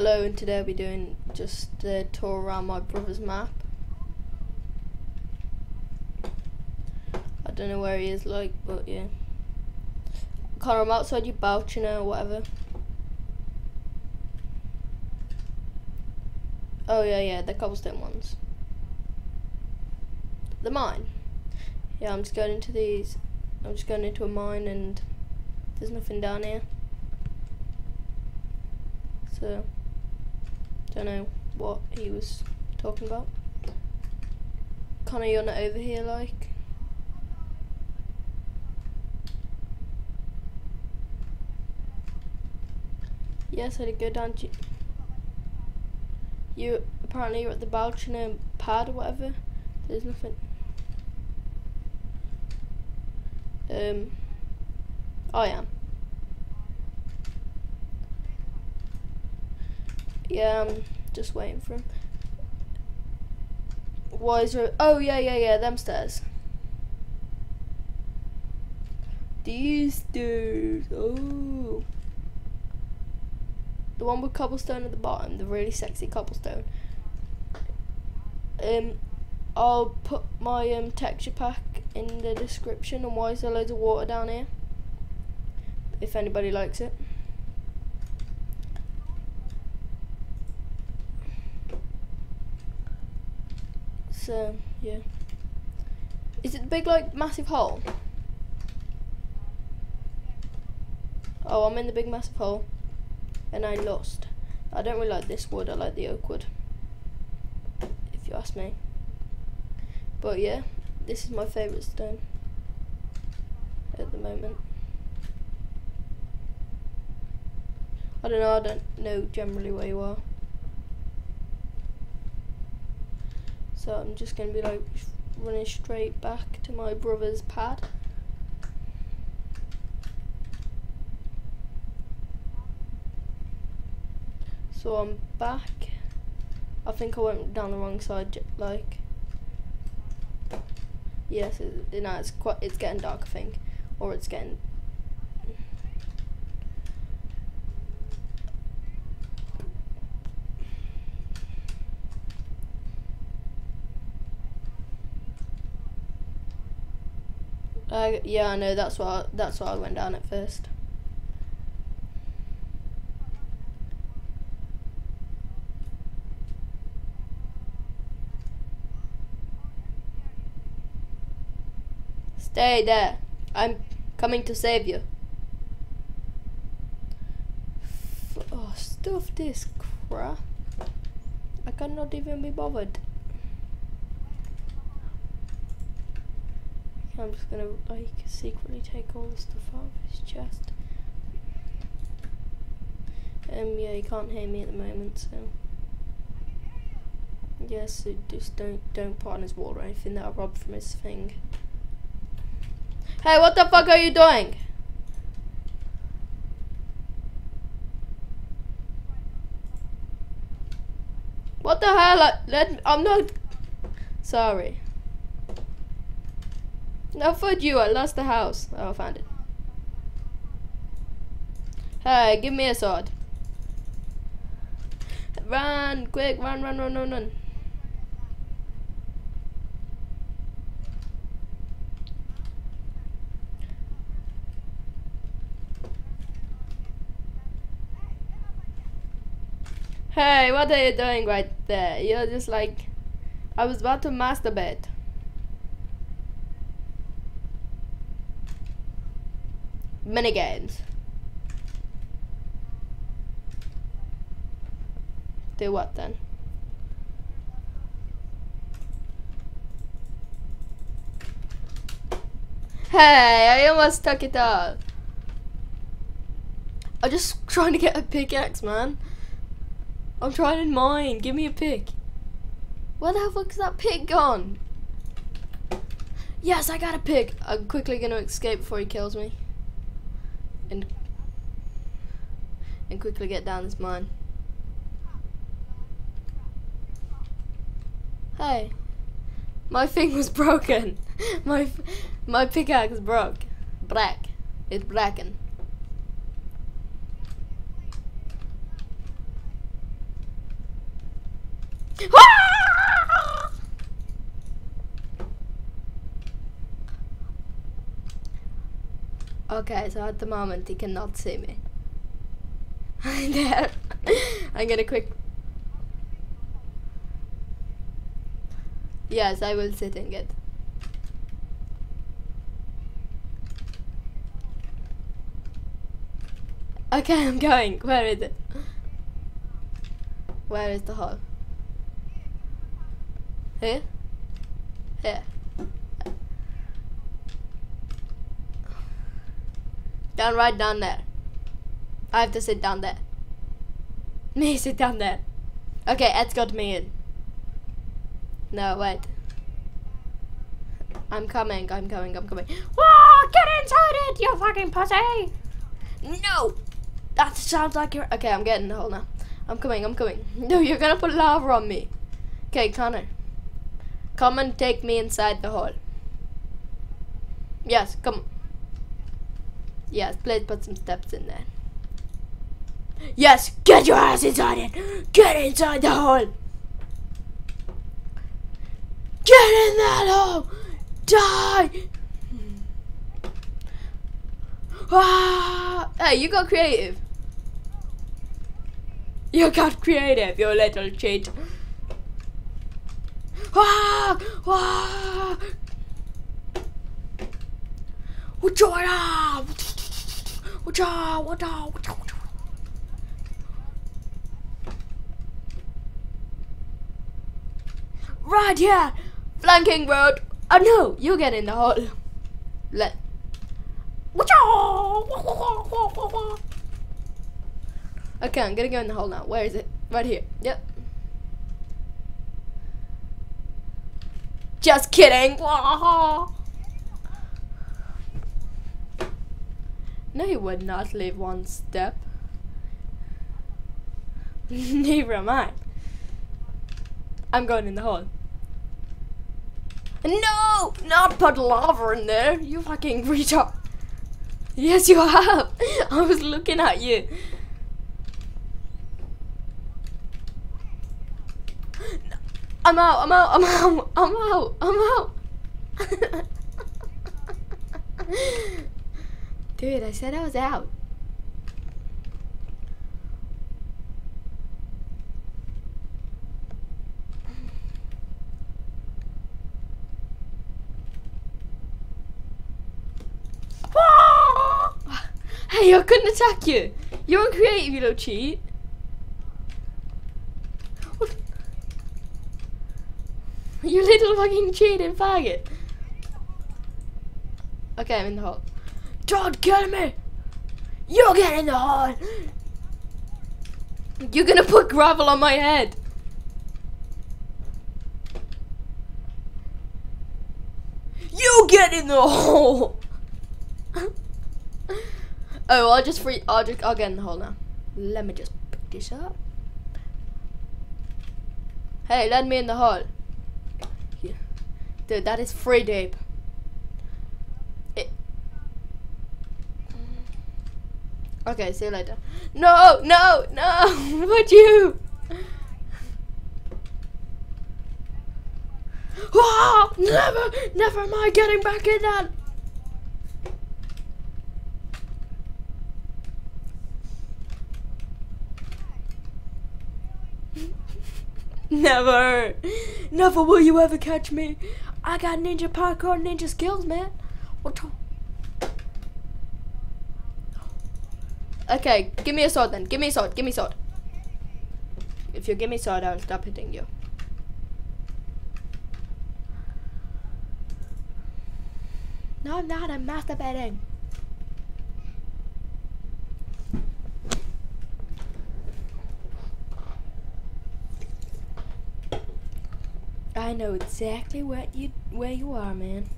Hello, and today I'll be doing just a tour around my brother's map. I don't know where he is, like, but yeah. Connor, I'm outside your balcony or whatever. Oh yeah, yeah, the cobblestone ones. The mine. Yeah, I'm just going into these. I'm just going into a mine and there's nothing down here. So, don't know what he was talking about. Connor, you're not over here, like. Yes, I did go down to. You apparently you're at the balcony pad or whatever. There's nothing. Um, I am. Yeah, I'm just waiting for him. Why is there? Oh yeah, yeah, yeah. Them stairs. These stairs. Oh. The one with cobblestone at the bottom, the really sexy cobblestone. Um, I'll put my um texture pack in the description. And why is there loads of water down here? If anybody likes it. So yeah. Is it the big like massive hole? Oh, I'm in the big massive hole and I lost. I don't really like this wood, I like the oak wood, if you ask me. But yeah, this is my favourite stone at the moment. I don't know, I don't know generally where you are. So I'm just going to be like running straight back to my brother's pad. So I'm back. I think I went down the wrong side, like. Yes, it, it's quite. It's getting dark, I think, or it's getting. Uh, yeah, I know. That's why. That's why I went down at first. Stay there. I'm coming to save you. F oh, stuff this crap. I cannot even be bothered. I'm just gonna like secretly take all the stuff out of his chest. Um, yeah, he can't hear me at the moment, so. Yes, so just don't don't put on his wall or anything that I robbed from his thing. Hey, what the fuck are you doing? What the hell? I, let I'm not. Sorry. No, for you. I lost the house. Oh, I found it. Hey, give me a sword. Run, quick, run, run, run, run, run. Hey, what are you doing right there? You're just like... I was about to masturbate. Mini games. Do what then? Hey, I almost took it out. I'm just trying to get a pickaxe, man. I'm trying to mine. Give me a pick. Where the fuck is that pick gone? Yes, I got a pick. I'm quickly gonna escape before he kills me. And and quickly get down this mine. Hey. My thing was broken. my my pickaxe broke. Black. It's blackened. Ah! Okay, so at the moment he cannot see me. there. I'm gonna quick. Yes, I will sit in it. Okay, I'm going. Where is it? Where is the hall? Here? Here. Down right down there. I have to sit down there. Me sit down there. Okay, Ed's got me in. No, wait. I'm coming, I'm coming, I'm coming. Whoa, get inside it, you fucking pussy! No! That sounds like you're. Okay, I'm getting the hole now. I'm coming, I'm coming. No, you're gonna put lava on me. Okay, Connor. Come and take me inside the hole. Yes, come. Yes, please put some steps in there. Yes, get your ass inside it. Get inside the hole. Get in that hole. Die. Ah! Hey, you got creative. You got creative, you little cheat. Ah! Ah! Right here! Flanking road! Oh no! You get in the hole. Let. Okay, I'm gonna go in the hole now. Where is it? Right here. Yep. Just kidding! No, he would not leave one step. Am I. I'm going in the hole. No! Not put lava in there! You fucking retard! Yes, you have! I was looking at you. I'm out, I'm out, I'm out, I'm out, I'm out. Dude, I said I was out. Hey, I couldn't attack you. You're on creative, you little cheat. You little fucking cheating faggot. Okay, I'm in the hole. Don't kill me! You get in the hole! You're gonna put gravel on my head! You get in the hole! oh, I'll just free. I'll just. I'll get in the hole now. Let me just pick this up. Hey, let me in the hole. Yeah. Dude, that is free deep. Okay, see you later. No, no, no! Would you? Oh, never, never am I getting back in that. never, never will you ever catch me. I got ninja parkour, ninja skills, man. What? Okay, give me a sword then. Give me a sword. Give me a sword. If you give me a sword, I'll stop hitting you. No, I'm not. I'm masturbating. I know exactly what you where you are, man.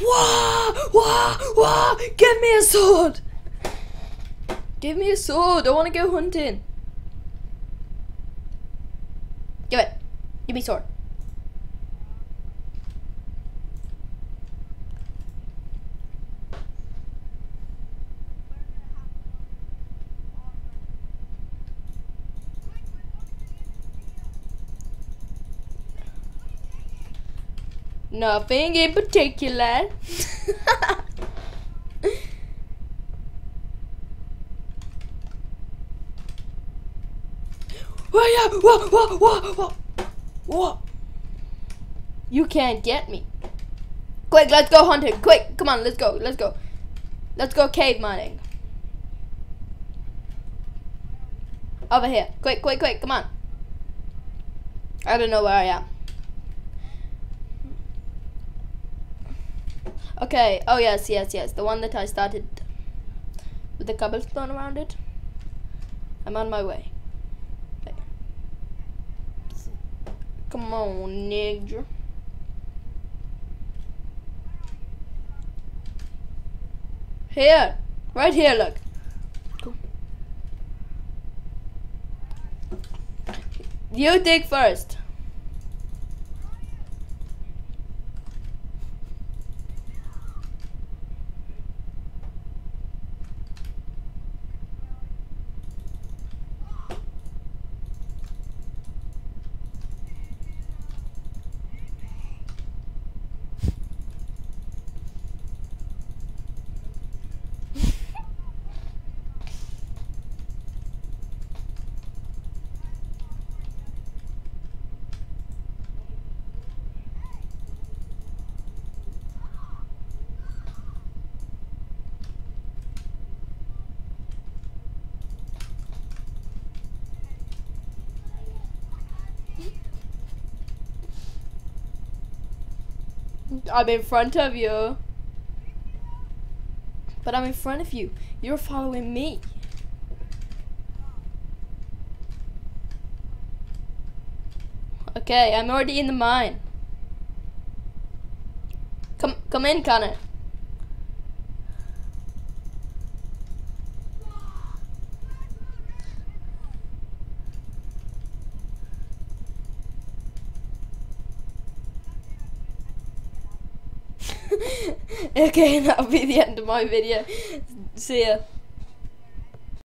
Wah! Wah! Wah! Give me a sword! Give me a sword! I want to go hunting. Give it. Give me sword. Nothing in particular. Whoa! Whoa! Whoa! Whoa! Whoa! You can't get me. Quick, let's go hunting. Quick, come on, let's go. Let's go. Let's go cave mining. Over here. Quick, quick, quick. Come on. I don't know where I am. Okay. Oh, yes, yes, yes. The one that I started with the cobblestone around it. I'm on my way. Come on, nigger. Here. Right here, look. You dig first. I'm in front of you. But I'm in front of you. You're following me. Okay, I'm already in the mine. Come come in, Connor. Okay, that'll be the end of my video. See ya.